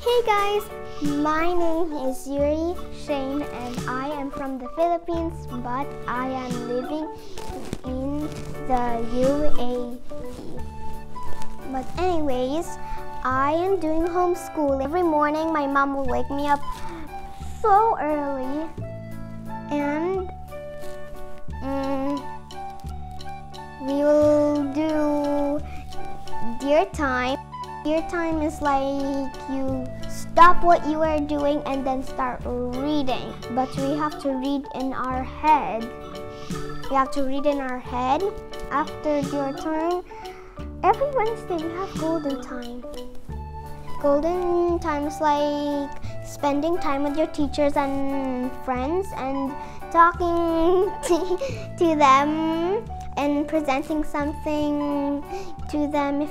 Hey guys, my name is Yuri Shaine and I am from the Philippines but I am living in the UAE. But anyways, I am doing homeschool. Every morning my mom will wake me up so early and um, we will do dear time. Dear time is like you stop what you are doing and then start reading. But we have to read in our head. We have to read in our head. After your turn, every Wednesday we have golden time. Golden time is like spending time with your teachers and friends and talking to, to them and presenting something to them if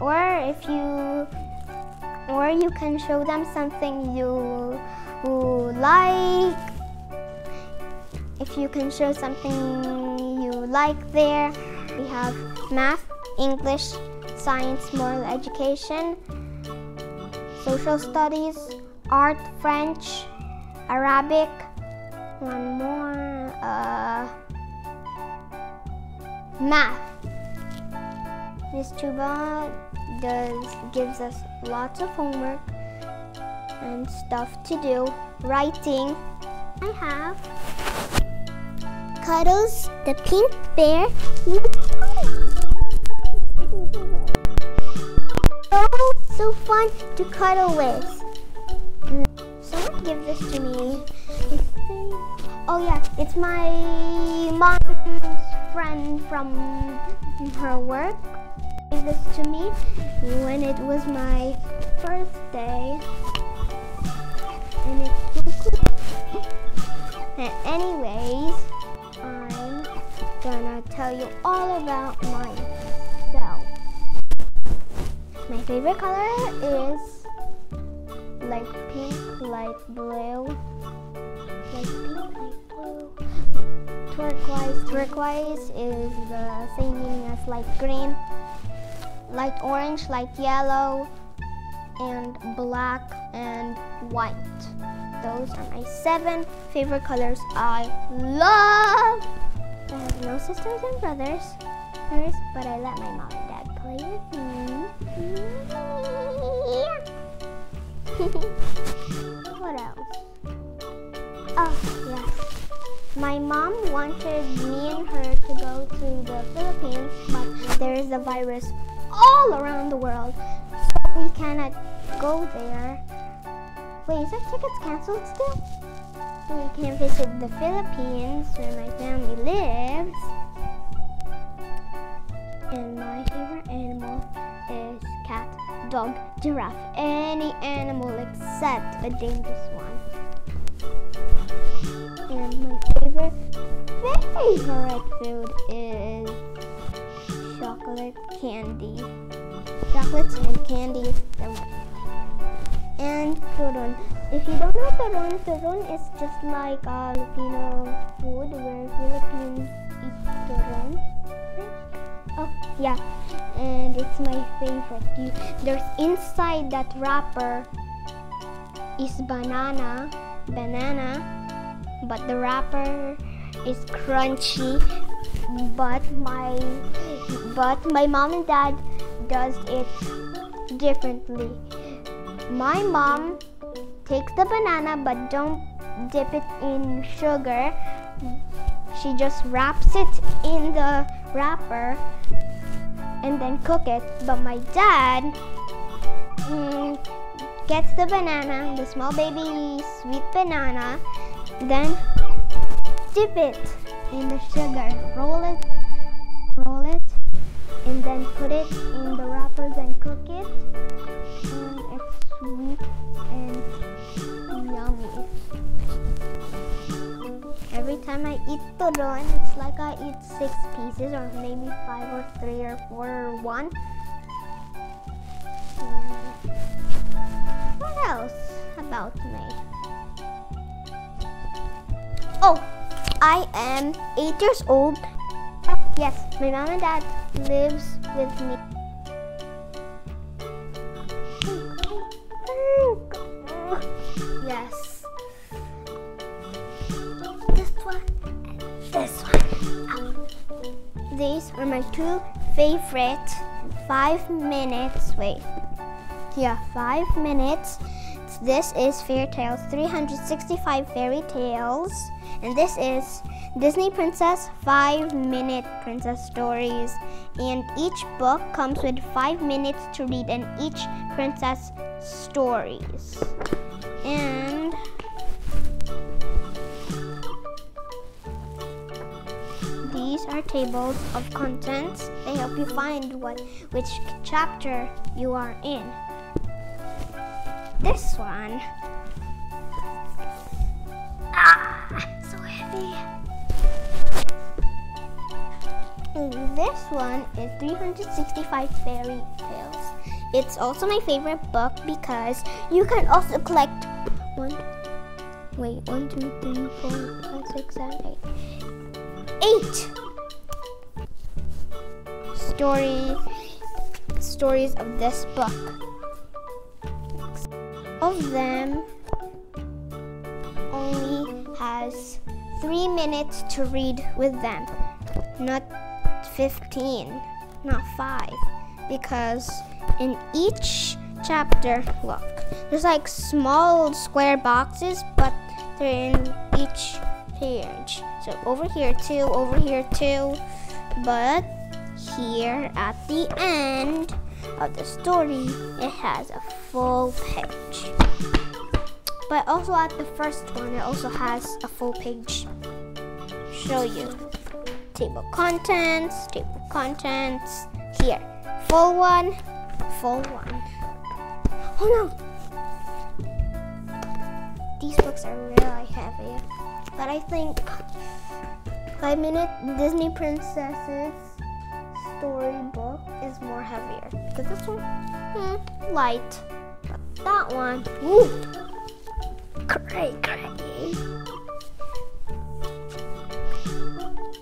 or if you or you can show them something you like. If you can show something you like there we have math english science moral education social studies art french arabic. One more uh, math Miss Tuba does gives us lots of homework and stuff to do. Writing. I have Cuddles, the pink bear. Oh, so fun to cuddle with. Someone give this to me. Oh yeah, it's my mom's friend from her work gave this to me when it was my birthday. And it's so cool. And anyways, I'm gonna tell you all about myself. My favorite color is like pink, light blue, Turquoise. Turquoise is the same meaning as light green light orange, light yellow, and black and white. Those are my seven favorite colors I love. I have no sisters and brothers, but I let my mom and dad play with me. what else? Oh. My mom wanted me and her to go to the Philippines, but there is a virus all around the world. So we cannot go there. Wait, is our tickets canceled still? We can visit the Philippines where my family lives. And my favorite animal is cat, dog, giraffe, any animal except a dangerous one. Favorite food is chocolate candy. Chocolates and candy. And turon. If you don't know turon, turon is just like a Filipino food where Filipinos eat turon. Oh, yeah. And it's my favorite. You, there's inside that wrapper is banana. Banana. But the wrapper is crunchy but my but my mom and dad does it differently. My mom takes the banana but don't dip it in sugar. She just wraps it in the wrapper and then cook it. But my dad mm, gets the banana, the small baby sweet banana, then dip it in the sugar. Roll it, roll it, and then put it in the wrappers and cook it. And it's sweet and yummy. Every time I eat turon, it's like I eat six pieces or maybe five or three or four or one. I am eight years old. Yes, my mom and dad lives with me. Yes. This one and this one. These are my two favorite five minutes. Wait. Yeah, five minutes this is Fairy Tales 365 Fairy Tales, and this is Disney Princess 5 Minute Princess Stories. And each book comes with 5 minutes to read in each princess stories. And these are tables of contents. They help you find what which chapter you are in. This one. Ah, so heavy. And this one is 365 Fairy Tales. It's also my favorite book because you can also collect one, wait, one, two, three, four, five, six, seven, eight, eight stories, stories of this book. Of them only has three minutes to read with them, not 15, not five, because in each chapter, look, there's like small square boxes, but they're in each page. So over here two, over here two, but here at the end of the story, it has a full page. But also at the first one, it also has a full page. Show you. Table contents, table contents. Here, full one, full one. Oh no! These books are really heavy. But I think Five Minute Disney Princesses storybook is more heavier. Because this one, hmm, light. That one, ooh, cray cray.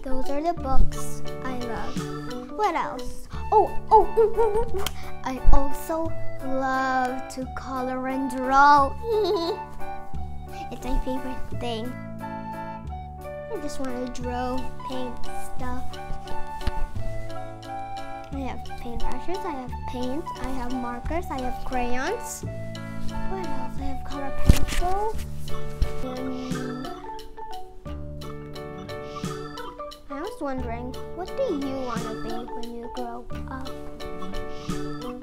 Those are the books I love. What else? Oh, oh, ooh, ooh, ooh. I also love to color and draw. it's my favorite thing. I just want to draw, paint stuff. I have paintbrushes, I have paint, I have markers, I have crayons. What else? I have color pencil. I was wondering, what do you want to be when you grow up? I'm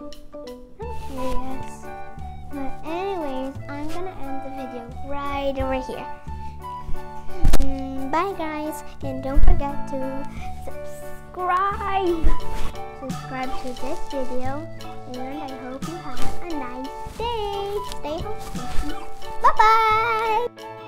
curious. But anyways, I'm gonna end the video right over here. Mm, bye guys, and don't forget to subscribe. Subscribe to this video, and I hope you have a nice day. Stay home. Bye-bye.